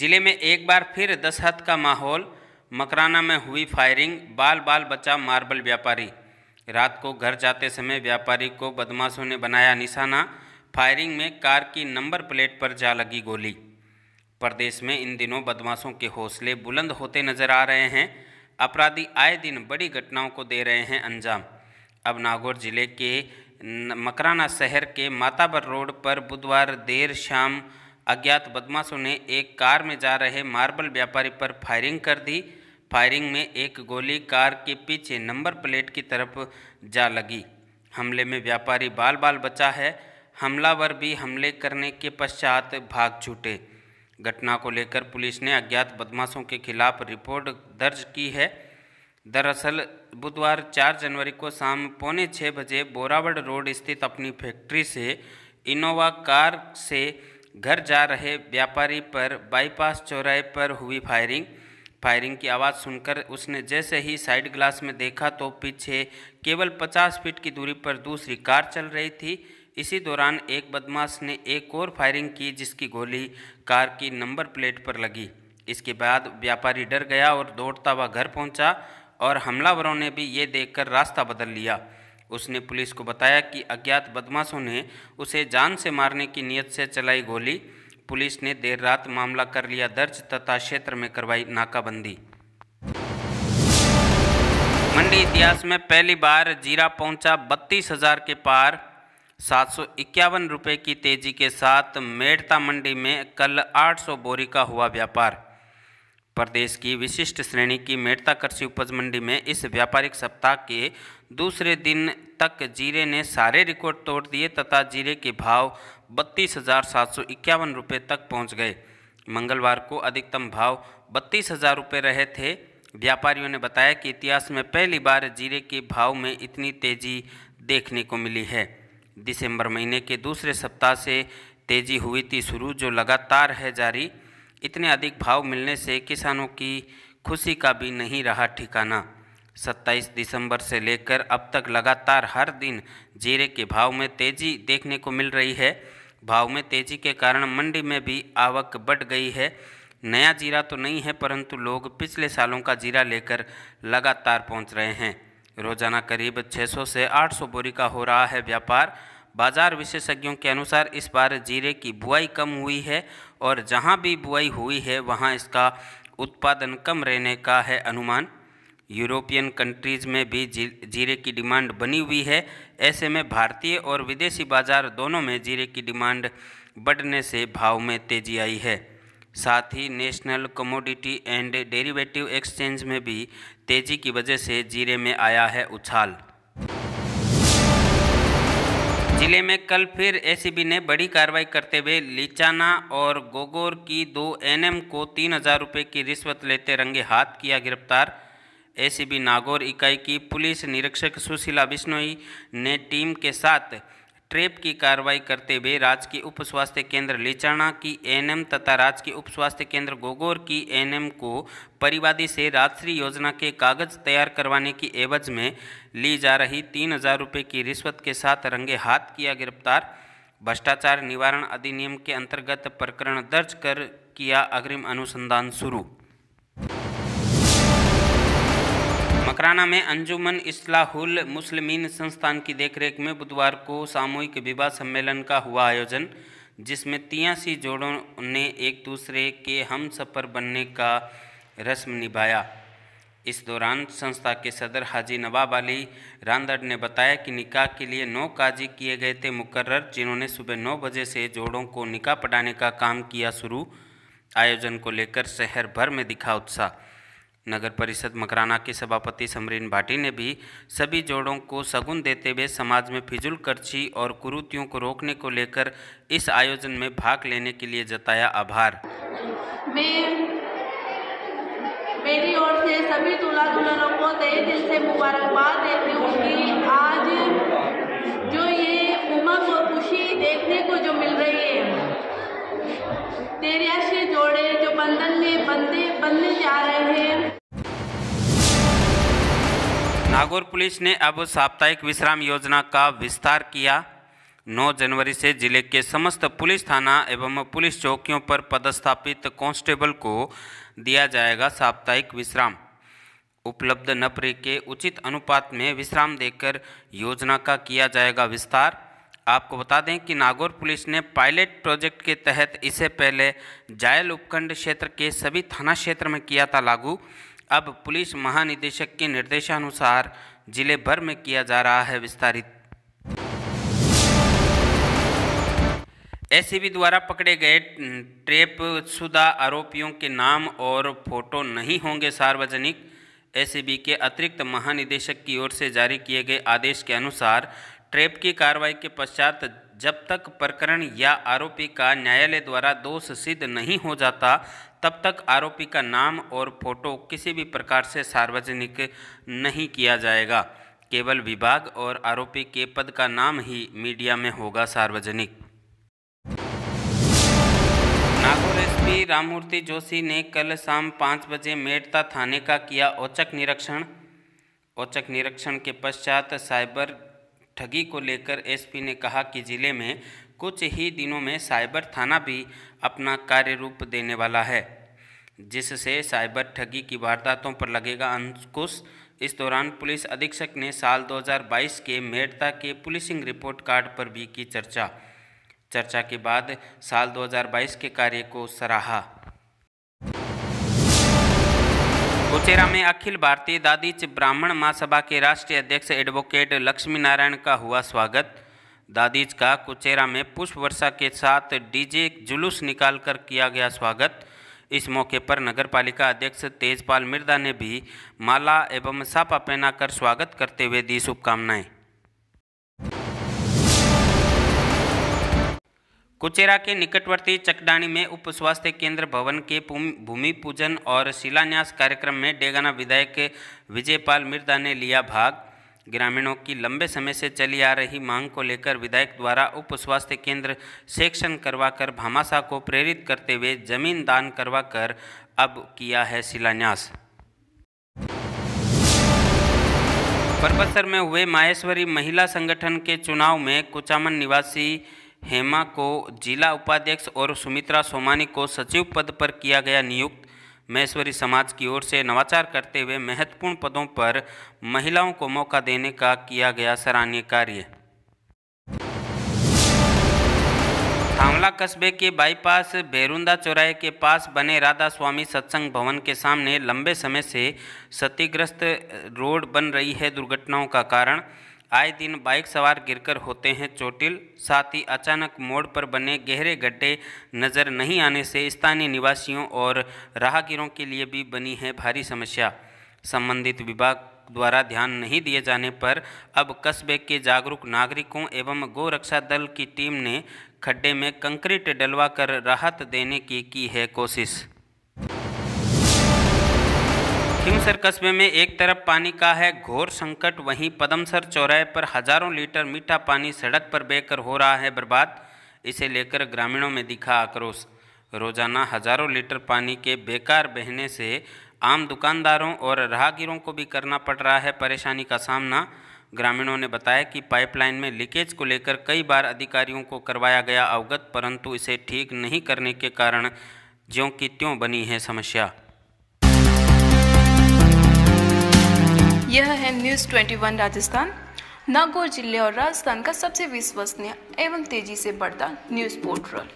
ज़िले में एक बार फिर दशहत का माहौल, मकराना में हुई फायरिंग बाल बाल बचा मार्बल व्यापारी। रात को घर जाते समय व्यापारी को बदमाशों ने बनाया निशाना, फायरिंग में कार की नंबर प्लेट पर जा लगी गोली। प्रदेश में इन दिनों बदमाशों के हौसले बुलंद होते नज़र आ रहे हैं। अपराधी आए दिन बड़ी घटनाओं को दे रहे हैं अंजाम। अब नागौर ज़िले के मकराना शहर के माताबर रोड पर बुधवार देर शाम अज्ञात बदमाशों ने एक कार में जा रहे मार्बल व्यापारी पर फायरिंग कर दी। फायरिंग में एक गोली कार के पीछे नंबर प्लेट की तरफ़ जा लगी। हमले में व्यापारी बाल बाल बचा है। हमलावर भी हमले करने के पश्चात भाग छूटे। घटना को लेकर पुलिस ने अज्ञात बदमाशों के खिलाफ रिपोर्ट दर्ज की है। दरअसल, बुधवार 4 जनवरी को शाम पौने छः बजे बोरावड़ रोड स्थित अपनी फैक्ट्री से इनोवा कार से घर जा रहे व्यापारी पर बाईपास चौराहे पर हुई फायरिंग फायरिंग की आवाज़ सुनकर उसने जैसे ही साइड ग्लास में देखा तो पीछे केवल 50 फीट की दूरी पर दूसरी कार चल रही थी। इसी दौरान एक बदमाश ने एक और फायरिंग की जिसकी गोली कार की नंबर प्लेट पर लगी। इसके बाद व्यापारी डर गया और दौड़ता हुआ घर पहुँचा और हमलावरों ने भी ये देखकर रास्ता बदल लिया। उसने पुलिस को बताया कि अज्ञात बदमाशों ने उसे जान से मारने की नीयत से चलाई गोली। पुलिस ने देर रात मामला कर लिया दर्ज तथा क्षेत्र में करवाई नाकाबंदी। मंडी इतिहास में पहली बार जीरा पहुँचा बत्तीस हज़ार के पार। सात सौ इक्यावन रुपये की तेज़ी के साथ मेड़ता मंडी में कल 800 बोरी का हुआ व्यापार। प्रदेश की विशिष्ट श्रेणी की मेड़ता कृषि उपज मंडी में इस व्यापारिक सप्ताह के दूसरे दिन तक जीरे ने सारे रिकॉर्ड तोड़ दिए तथा जीरे के भाव बत्तीस हज़ार सात सौ इक्यावन रुपये तक पहुँच गए। मंगलवार को अधिकतम भाव बत्तीस हज़ार रुपये रहे थे। व्यापारियों ने बताया कि इतिहास में पहली बार जीरे के भाव में इतनी तेज़ी देखने को मिली है। दिसंबर महीने के दूसरे सप्ताह से तेज़ी हुई थी शुरू, जो लगातार है जारी। इतने अधिक भाव मिलने से किसानों की खुशी का भी नहीं रहा ठिकाना। 27 दिसंबर से लेकर अब तक लगातार हर दिन जीरे के भाव में तेज़ी देखने को मिल रही है। भाव में तेज़ी के कारण मंडी में भी आवक बढ़ गई है। नया जीरा तो नहीं है, परंतु लोग पिछले सालों का जीरा लेकर लगातार पहुँच रहे हैं। रोज़ाना करीब 600 से 800 बोरी का हो रहा है व्यापार। बाज़ार विशेषज्ञों के अनुसार इस बार जीरे की बुआई कम हुई है और जहाँ भी बुआई हुई है, वहाँ इसका उत्पादन कम रहने का है अनुमान। यूरोपियन कंट्रीज़ में भी जीरे की डिमांड बनी हुई है। ऐसे में भारतीय और विदेशी बाज़ार दोनों में जीरे की डिमांड बढ़ने से भाव में तेज़ी आई है। साथ ही national commodity and derivative exchange में भी तेज़ी की वजह से जीरे में आया है उछाल। ज़िले में कल फिर एसीबी ने बड़ी कार्रवाई करते हुए लीचाना और गोगोर की दो एनएम को तीन हज़ार रुपये की रिश्वत लेते रंगे हाथ किया गिरफ़्तार। एसीबी नागौर इकाई की पुलिस निरीक्षक सुशीला बिश्नोई ने टीम के साथ ट्रेप की कार्रवाई करते हुए राजकीय उप स्वास्थ्य केंद्र लिचाणा की एनएम तथा राजकीय उप स्वास्थ्य केंद्र गोगोर की एनएम को परिवादी से राजश्री योजना के कागज़ तैयार करवाने की एवज में ली जा रही तीन हज़ार रुपये की रिश्वत के साथ रंगे हाथ किया गिरफ़्तार। भ्रष्टाचार निवारण अधिनियम के अंतर्गत प्रकरण दर्ज कर किया अग्रिम अनुसंधान शुरू। मकराना में अंजुमन इस्लाहुल मुस्लिमीन संस्थान की देखरेख में बुधवार को सामूहिक विवाह सम्मेलन का हुआ आयोजन, जिसमें तियासी जोड़ों ने एक दूसरे के हम सफ़र बनने का रस्म निभाया। इस दौरान संस्था के सदर हाजी नवाब अली रानदड़ ने बताया कि निकाह के लिए नौ काजी किए गए थे मुकर्र जिन्होंने सुबह नौ बजे से जोड़ों को निकाह पढ़ाने का काम किया शुरू। आयोजन को लेकर शहर भर में दिखा उत्साह। नगर परिषद मकराना के सभापति समरीन भाटी ने भी सभी जोड़ों को सगुन देते हुए समाज में फिजुल खर्ची और कुरुतियों को रोकने को लेकर इस आयोजन में भाग लेने के लिए जताया आभार। मेरी ओर से सभी दूल्हा दुल्हनों को तय दिल से मुबारकबाद देती हूँ कि आज जो ये उमंग और खुशी देखने को जो मिल रही है जो बंधन में बंदे, बनने जा रहे हैं। नागौर पुलिस ने अब साप्ताहिक विश्राम योजना का विस्तार किया। 9 जनवरी से ज़िले के समस्त पुलिस थाना एवं पुलिस चौकियों पर पदस्थापित कांस्टेबल को दिया जाएगा साप्ताहिक विश्राम। उपलब्ध नपरे के उचित अनुपात में विश्राम देकर योजना का किया जाएगा विस्तार। आपको बता दें कि नागौर पुलिस ने पायलट प्रोजेक्ट के तहत इससे पहले जायल उपखंड क्षेत्र के सभी थाना क्षेत्र में किया था लागू। अब पुलिस महानिदेशक के निर्देशानुसार ज़िले भर में किया जा रहा है विस्तारित। एसीबी द्वारा पकड़े गए ट्रेप शुदा आरोपियों के नाम और फ़ोटो नहीं होंगे सार्वजनिक। एसीबी के अतिरिक्त महानिदेशक की ओर से जारी किए गए आदेश के अनुसार ट्रेप की कार्रवाई के पश्चात जब तक प्रकरण या आरोपी का न्यायालय द्वारा दोष सिद्ध नहीं हो जाता, तब तक आरोपी का नाम और फ़ोटो किसी भी प्रकार से सार्वजनिक नहीं किया जाएगा। केवल विभाग और आरोपी के पद का नाम ही मीडिया में होगा सार्वजनिक। नागौर एसपी राममूर्ति जोशी ने कल शाम पाँच बजे मेड़ता थाने का किया औचक निरीक्षण। औचक निरीक्षण के पश्चात साइबर ठगी को लेकर एसपी ने कहा कि ज़िले में कुछ ही दिनों में साइबर थाना भी अपना कार्य रूप देने वाला है, जिससे साइबर ठगी की वारदातों पर लगेगा अंकुश। इस दौरान पुलिस अधीक्षक ने साल 2022 के मेड़ता के पुलिसिंग रिपोर्ट कार्ड पर भी की चर्चा। चर्चा के बाद साल 2022 के कार्य को सराहा। कुचेरा में अखिल भारतीय दादीच ब्राह्मण महासभा के राष्ट्रीय अध्यक्ष एडवोकेट लक्ष्मी नारायण का हुआ स्वागत। दादीज का कुचेरा में पुष्प वर्षा के साथ डीजे जुलूस निकालकर किया गया स्वागत। इस मौके पर नगर पालिका अध्यक्ष तेजपाल मिर्दा ने भी माला एवं सापा पहनाकर स्वागत करते हुए दी शुभकामनाएँ। कुचेरा के निकटवर्ती चकडानी में उप स्वास्थ्य केंद्र भवन के भूमि पूजन और शिलान्यास कार्यक्रम में डेगाना विधायक विजयपाल मिर्दा ने लिया भाग। ग्रामीणों की लंबे समय से चली आ रही मांग को लेकर विधायक द्वारा उप स्वास्थ्य केंद्र सेक्शन करवाकर भामाशाह को प्रेरित करते हुए ज़मीन दान करवाकर अब किया है शिलान्यास। परबसर में हुए माहेश्वरी महिला संगठन के चुनाव में कुचामन निवासी हेमा को जिला उपाध्यक्ष और सुमित्रा सोमानी को सचिव पद पर किया गया नियुक्त। महेश्वरी समाज की ओर से नवाचार करते हुए महत्वपूर्ण पदों पर महिलाओं को मौका देने का किया गया सराहनीय कार्य। थावला कस्बे के बाईपास बेरुंदा चौराहे के पास बने राधा स्वामी सत्संग भवन के सामने लंबे समय से क्षतिग्रस्त रोड बन रही है दुर्घटनाओं का कारण। आए दिन बाइक सवार गिरकर होते हैं चोटिल, साथ ही अचानक मोड़ पर बने गहरे गड्ढे नज़र नहीं आने से स्थानीय निवासियों और राहगीरों के लिए भी बनी है भारी समस्या। संबंधित विभाग द्वारा ध्यान नहीं दिए जाने पर अब कस्बे के जागरूक नागरिकों एवं गौ रक्षा दल की टीम ने खड्डे में कंक्रीट डलवाकर राहत देने की की है कोशिश। खिमसर कस्बे में एक तरफ़ पानी का है घोर संकट, वहीं पदमसर चौराहे पर हज़ारों लीटर मीठा पानी सड़क पर बहकर हो रहा है बर्बाद। इसे लेकर ग्रामीणों में दिखा आक्रोश। रोज़ाना हज़ारों लीटर पानी के बेकार बहने से आम दुकानदारों और राहगीरों को भी करना पड़ रहा है परेशानी का सामना। ग्रामीणों ने बताया कि पाइपलाइन में लीकेज को लेकर कई बार अधिकारियों को करवाया गया अवगत, परंतु इसे ठीक नहीं करने के कारण ज्यों की त्यों बनी है समस्या। यह है न्यूज़ 21 राजस्थान। नागौर ज़िले और राजस्थान का सबसे विश्वसनीय एवं तेज़ी से बढ़ता न्यूज़ पोर्टल।